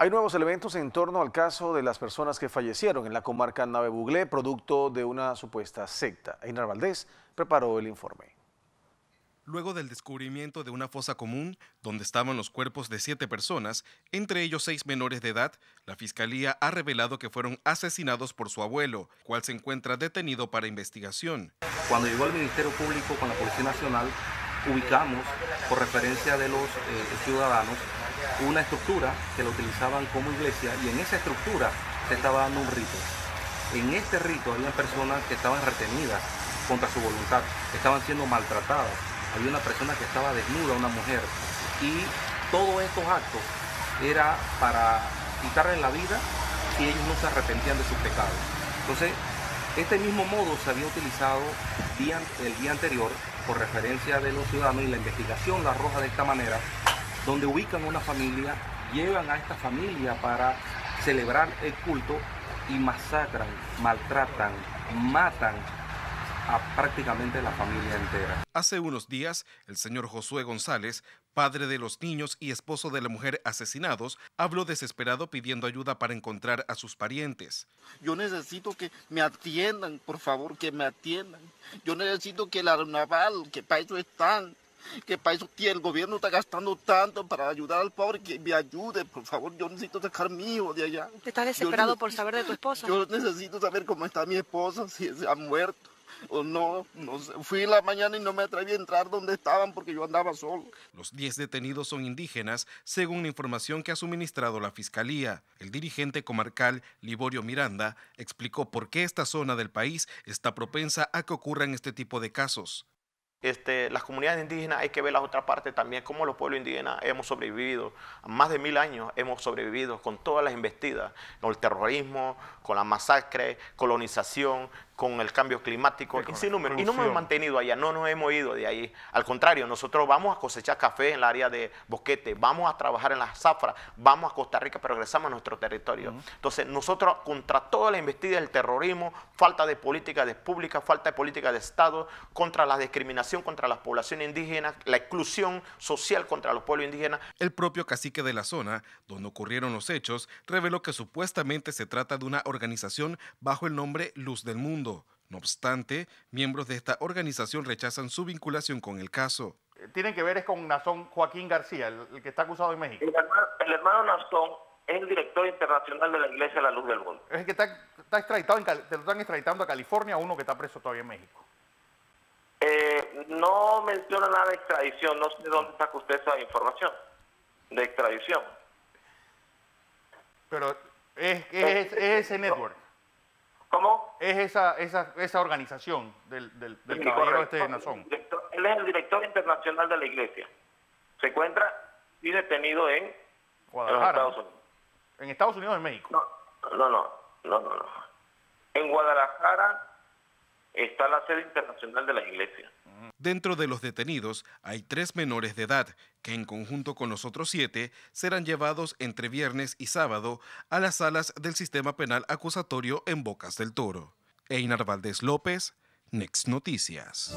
Hay nuevos elementos en torno al caso de las personas que fallecieron en la comarca Nave Buglé, producto de una supuesta secta. Einar Valdés preparó el informe. Luego del descubrimiento de una fosa común donde estaban los cuerpos de siete personas, entre ellos seis menores de edad, la Fiscalía ha revelado que fueron asesinados por su abuelo, cual se encuentra detenido para investigación. Cuando llegó el Ministerio Público con la Policía Nacional, ubicamos, por referencia de los eh, ciudadanos, una estructura que la utilizaban como iglesia y en esa estructura se estaba dando un rito. En este rito había personas que estaban retenidas contra su voluntad, estaban siendo maltratadas. Había una persona que estaba desnuda, una mujer. Y todos estos actos era para quitarle la vida si ellos no se arrepentían de sus pecados. Entonces, este mismo modo se había utilizado el día anterior por referencia de los ciudadanos y la investigación la arroja de esta manera donde ubican una familia, llevan a esta familia para celebrar el culto y masacran, maltratan, matan a prácticamente la familia entera. Hace unos días, el señor Josué González, padre de los niños y esposo de la mujer asesinados, habló desesperado pidiendo ayuda para encontrar a sus parientes. Yo necesito que me atiendan, por favor, que me atiendan. Yo necesito que la naval, que para eso están, que para eso el gobierno está gastando tanto para ayudar al pobre, que me ayude, por favor, yo necesito sacar mi hijo de allá. ¿Estás desesperado por saber de tu esposa? Yo necesito saber cómo está mi esposa, si se ha muerto o no, no sé. Fui la mañana y no me atreví a entrar donde estaban porque yo andaba solo. Los 10 detenidos son indígenas, según la información que ha suministrado la Fiscalía. El dirigente comarcal Liborio Miranda explicó por qué esta zona del país está propensa a que ocurran este tipo de casos. Este, las comunidades indígenas hay que ver la otra parte también, cómo los pueblos indígenas hemos sobrevivido. Más de mil años hemos sobrevivido con todas las investidas, con el terrorismo, con la masacre, colonización, con el cambio climático, y, número, y no hemos mantenido allá, no nos hemos ido de ahí. Al contrario, nosotros vamos a cosechar café en el área de Boquete, vamos a trabajar en las zafras, vamos a Costa Rica, pero regresamos a nuestro territorio. Entonces, nosotros contra toda la investida del terrorismo, falta de política de pública, falta de política de Estado, contra la discriminación contra las poblaciones indígenas, la exclusión social contra los pueblos indígenas. El propio cacique de la zona, donde ocurrieron los hechos, reveló que supuestamente se trata de una organización bajo el nombre Luz del Mundo no obstante, miembros de esta organización rechazan su vinculación con el caso. Tienen que ver es con Nazón Joaquín García, el, que está acusado en México. El hermano, Nazón es el director internacional de la Iglesia de la Luz del Mundo. Es el que está, extraditado, en, te lo están extraditando a California, uno que está preso todavía en México. Eh, no menciona nada de extradición, no sé de dónde saca usted esa información de extradición. Pero es, es ese network. ¿Cómo? Es esa, esa, esa organización del, del, del caballero este de Nazón. Él es el director internacional de la iglesia. Se encuentra y detenido en, Guadalajara, Estados Unidos. ¿En Estados Unidos o en México? No, no, no, no, no. En Guadalajara está la sede internacional de la iglesia. Dentro de los detenidos hay tres menores de edad que en conjunto con los otros siete serán llevados entre viernes y sábado a las salas del sistema penal acusatorio en Bocas del Toro. Einar Valdés López, Next Noticias.